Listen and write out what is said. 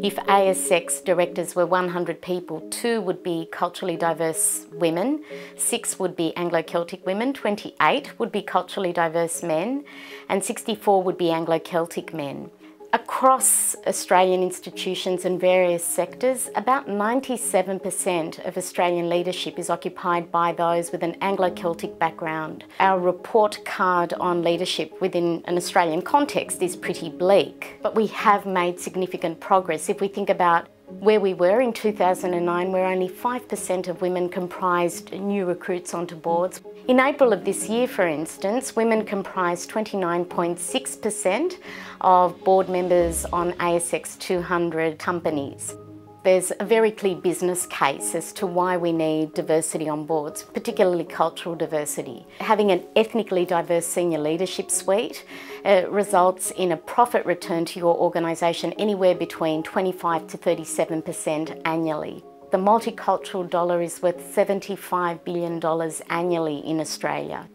If ASX directors were 100 people, two would be culturally diverse women, six would be Anglo-Celtic women, 28 would be culturally diverse men, and 64 would be Anglo-Celtic men. Across Australian institutions and various sectors, about 97% of Australian leadership is occupied by those with an Anglo-Celtic background. Our report card on leadership within an Australian context is pretty bleak, but we have made significant progress. If we think about where we were in 2009, where only 5% of women comprised new recruits onto boards. In April of this year, for instance, women comprised 29.6% of board members on ASX 200 companies. There's a very clear business case as to why we need diversity on boards, particularly cultural diversity. Having an ethnically diverse senior leadership suite uh, results in a profit return to your organisation anywhere between 25 to 37% annually. The multicultural dollar is worth $75 billion annually in Australia.